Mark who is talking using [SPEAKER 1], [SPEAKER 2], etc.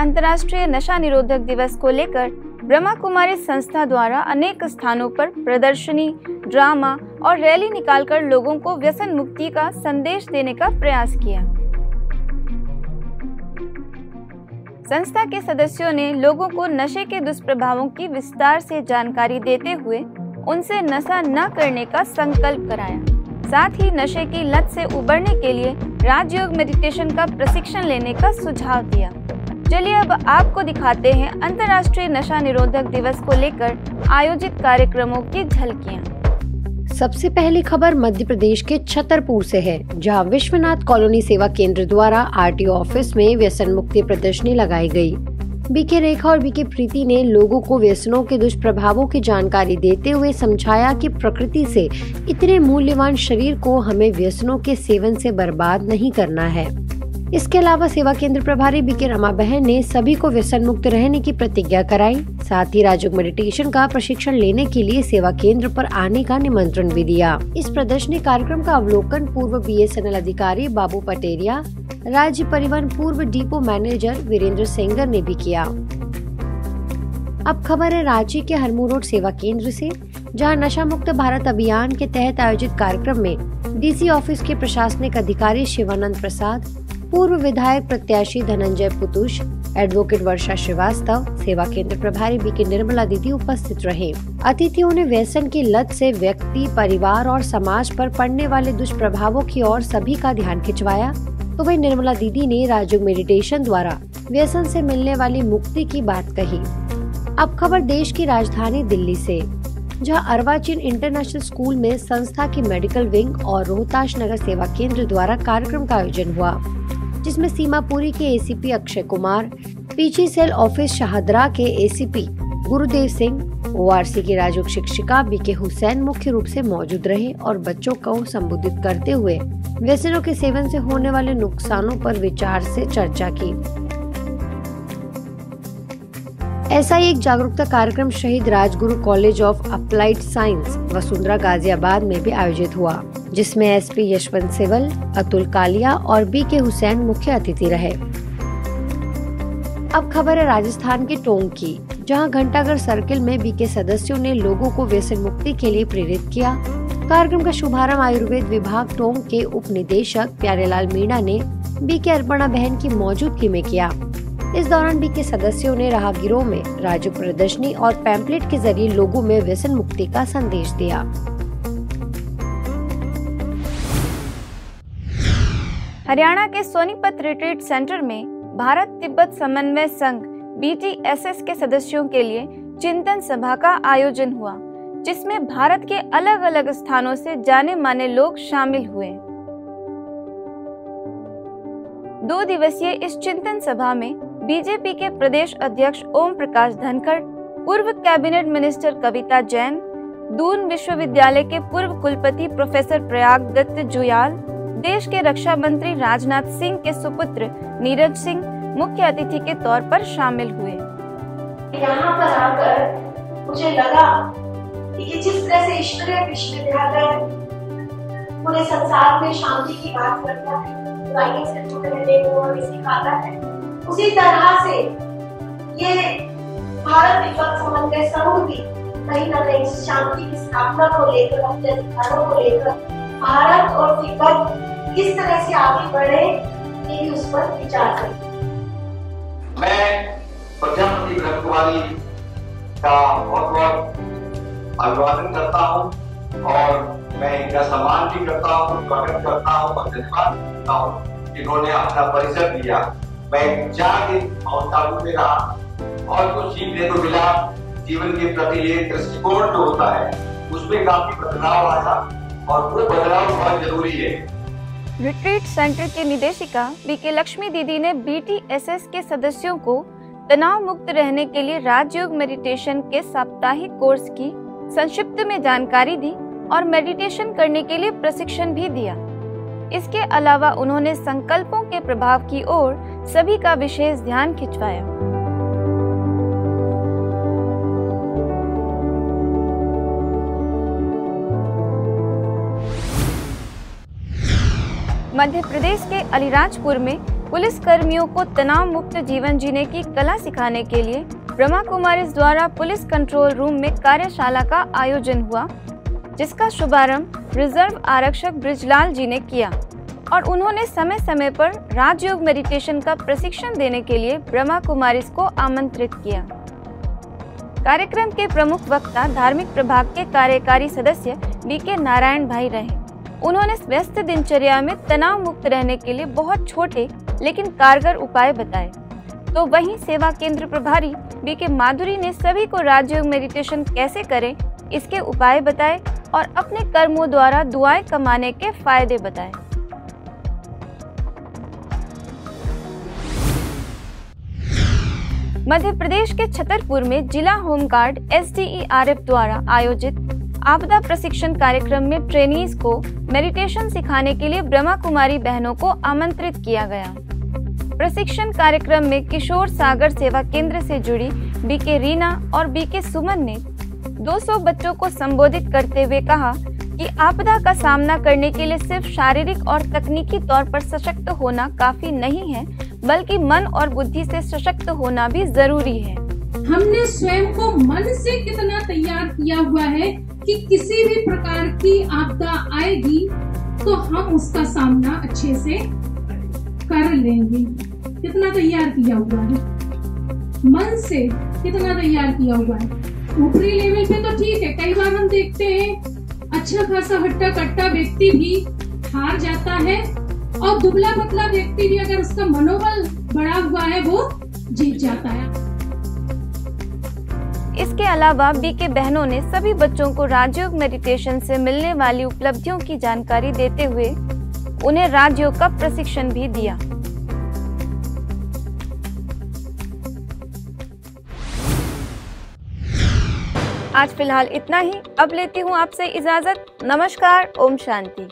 [SPEAKER 1] अंतर्राष्ट्रीय नशा निरोधक दिवस को लेकर ब्रह्मा कुमारी संस्था द्वारा अनेक स्थानों पर प्रदर्शनी, ड्रामा और रैली निकालकर लोगों को व्यसन मुक्ति का संदेश देने का प्रयास किया। संस्था के सदस्यों ने लोगों को नशे के दुष्प्रभावों की विस्तार से जानकारी देते हुए उनसे नशा न करने का संकल्प कराया। साथ ही नशे की लत से उबरने के लिए राजयोग मेडिटेशन का प्रशिक्षण लेने का सुझाव दिया चलिए अब आपको दिखाते हैं अंतर्राष्ट्रीय नशा निरोधक दिवस को लेकर आयोजित कार्यक्रमों की झलकियाँ
[SPEAKER 2] सबसे पहली खबर मध्य प्रदेश के छतरपुर से है, जहाँ विश्वनाथ कॉलोनी सेवा केंद्र द्वारा आरटीओ ऑफ़िस में व्यसन मुक्ति प्रदर्शनी लगाई गई। बीके रेखा और बीके प्रीति ने लोगों को व्यसनों के दुष्प्रभावों की जानकारी देते हुए समझाया कि प्रकृति से इतने मूल्यवान शरीर को हमें व्यसनों के सेवन से बर्बाद नहीं करना है। इसके अलावा सेवा केंद्र प्रभारी बीके रमा बहन ने सभी को व्यसन मुक्त रहने की प्रतिज्ञा कराई। साथ ही राजयोग मेडिटेशन का प्रशिक्षण लेने के लिए सेवा केंद्र पर आने का निमंत्रण भी दिया। इस प्रदर्शनी कार्यक्रम का अवलोकन पूर्व बीएसएनएल अधिकारी बाबू पटेरिया, राज्य परिवहन पूर्व डिपो मैनेजर वीरेंद्र सेंगर ने भी किया। अब खबर है रांची के हरमू रोड सेवा केंद्र से, जहाँ नशा मुक्त भारत अभियान के तहत आयोजित कार्यक्रम में डीसी ऑफ़िस के प्रशासनिक अधिकारी शिवानंद प्रसाद पूर्व विधायक प्रत्याशी धनंजय पुतुष एडवोकेट वर्षा श्रीवास्तव, सेवा केंद्र प्रभारी बी के निर्मला दीदी उपस्थित रहे। अतिथियों ने व्यसन की लत से व्यक्ति, परिवार और समाज पर पड़ने वाले दुष्प्रभावों की ओर सभी का ध्यान खिंचवाया। तो वही निर्मला दीदी ने राजयोग मेडिटेशन द्वारा व्यसन से मिलने वाली मुक्ति की बात कही। अब खबर देश की राजधानी दिल्ली से। जहाँ अरवाचीन इंटरनेशनल स्कूल में संस्था की मेडिकल विंग और रोहताश नगर सेवा केंद्र द्वारा कार्यक्रम का आयोजन हुआ, जिसमें सीमापुरी के एसीपी अक्षय कुमार पीछी सेल ऑफ़िस शाहदरा के एसीपी गुरुदेव सिंह ओआरसी की राजयोग शिक्षिका बीके हुसैन मुख्य रूप से मौजूद रहे और बच्चों को संबोधित करते हुए व्यसनों के सेवन से होने वाले नुकसानों पर विचार से चर्चा की। ऐसा ही एक जागरूकता कार्यक्रम Shaheed Rajguru college of applied science Vasundhara Ghaziabad में भी आयोजित हुआ, जिसमें एसपी यशवंत सिवल, अतुल कालिया और बी के हुसैन मुख्य अतिथि रहे। अब खबर है राजस्थान के टोंक की जहाँ घंटाघर सर्किल में बी के सदस्यों ने लोगों को व्यसन मुक्ति के लिए प्रेरित किया। कार्यक्रम का शुभारंभ आयुर्वेद विभाग टोंक के उप निदेशक प्यारेलाल मीणा ने बी के अर्पणा बहन की मौजूदगी में किया। इस दौरान बी के सदस्यों ने राहगीरों में राज्य प्रदर्शनी और पैम्पलेट के ज़रिए लोगों में व्यसन मुक्ति का संदेश दिया।
[SPEAKER 1] हरियाणा के सोनीपत रिट्रीट सेंटर में भारत तिब्बत समन्वय संघ, बीटीएसएस के सदस्यों के लिए चिंतन सभा का आयोजन हुआ, जिसमें भारत के अलग अलग स्थानों से जाने माने लोग शामिल हुए। दो दिवसीय इस चिंतन सभा में बीजेपी के प्रदेश अध्यक्ष ओम प्रकाश धनखड़, पूर्व कैबिनेट मिनिस्टर कविता जैन, दून विश्वविद्यालय के पूर्व कुलपति प्रोफेसर प्रयाग दत्त जुयाल, देश के रक्षा मंत्री राजनाथ सिंह के सुपुत्र नीरज सिंह मुख्य अतिथि के तौर पर शामिल हुए।
[SPEAKER 3] यहाँ पर आकर मुझे लगा कि जिस तरह से ईश्वरीय विश्वविद्यालय पूरे संसार में शांति की बात करता है हमें सिखाता है। उसी तरह से ये भारत तिब्बत समन्वय संघ भी कहीं ना कहीं शांति की स्थापना को लेकर, अपने अधिकारों को लेकर, भारत और तिब्बत किस तरह से आगे बढ़े, ये भी उस पर विचार करें।
[SPEAKER 4] मैं प्रधानमंत्री ब्रह्म कुमारी का बहुत बहुत अभिवादन करता हूँ और मैं इनका सम्मान भी करता हूँ, स्वागत करता हूँ और धन्यवाद। करता हूँ जिन्होंने अपना परिसर दिया। मैं चार दिन माउंट में रहा और कुछ सीखने को मिला। जीवन के प्रति एक दृष्टिकोण जो होता है, उसमें काफ़ी बदलाव आया और वो बदलाव बहुत ज़रूरी है।
[SPEAKER 1] रिट्रीट सेंटर के निदेशिका बीके लक्ष्मी दीदी ने बीटीएसएस के सदस्यों को तनाव मुक्त रहने के लिए राजयोग मेडिटेशन के साप्ताहिक कोर्स की संक्षिप्त में जानकारी दी और मेडिटेशन करने के लिए प्रशिक्षण भी दिया। इसके अलावा उन्होंने संकल्पों के प्रभाव की ओर सभी का विशेष ध्यान खिंचवाया। मध्य प्रदेश के अलीराजपुर में पुलिस कर्मियों को तनाव मुक्त जीवन जीने की कला सिखाने के लिए ब्रह्मा कुमारी द्वारा पुलिस कंट्रोल रूम में कार्यशाला का आयोजन हुआ। जिसका शुभारंभ रिज़र्व आरक्षक ब्रिजलाल जी ने किया और उन्होंने समय समय पर राजयोग मेडिटेशन का प्रशिक्षण देने के लिए ब्रह्मा कुमारी को आमंत्रित किया। कार्यक्रम के प्रमुख वक्ता, धार्मिक प्रभाग के कार्यकारी सदस्य बी के नारायण भाई रहे। उन्होंने व्यस्त दिनचर्या में तनाव मुक्त रहने के लिए बहुत छोटे लेकिन कारगर उपाय बताए। तो वहीं सेवा केंद्र प्रभारी बी के माधुरी ने सभी को राजयोग मेडिटेशन कैसे करें, इसके उपाय बताए और अपने कर्मों द्वारा दुआएँ कमाने के फ़ायदे बताए। मध्य प्रदेश के छतरपुर में जिला होमगार्ड एस द्वारा आयोजित आपदा प्रशिक्षण कार्यक्रम में ट्रेनीज को मेडिटेशन सिखाने के लिए ब्रह्मा कुमारी बहनों को आमंत्रित किया गया। प्रशिक्षण कार्यक्रम में किशोर सागर सेवा केंद्र से जुड़ी बीके रीना और बीके सुमन ने 200 बच्चों को संबोधित करते हुए कहा कि आपदा का सामना करने के लिए सिर्फ़ शारीरिक और तकनीकी तौर पर सशक्त होना काफ़ी नहीं है, बल्कि मन और बुद्धि से सशक्त होना भी ज़रूरी है।
[SPEAKER 5] हमने स्वयं को मन से कितना तैयार किया हुआ है कि किसी भी प्रकार की आपदा आएगी तो हम उसका सामना अच्छे से कर लेंगे। कितना तैयार किया हुआ है? मन से कितना तैयार किया हुआ है? ऊपरी लेवल पे तो ठीक है, कई बार हम देखते हैं अच्छा खासा हट्टा कट्टा व्यक्ति भी हार जाता है और दुबला पतला व्यक्ति भी अगर उसका मनोबल बढ़ा हुआ है, वो जीत जाता है।
[SPEAKER 1] इसके अलावा बी के बहनों ने सभी बच्चों को राजयोग मेडिटेशन से मिलने वाली उपलब्धियों की जानकारी देते हुए उन्हें राजयोग का प्रशिक्षण भी दिया। आज फ़िलहाल इतना ही। अब लेती हूँ आपसे इजाज़त। नमस्कार ओम शांति।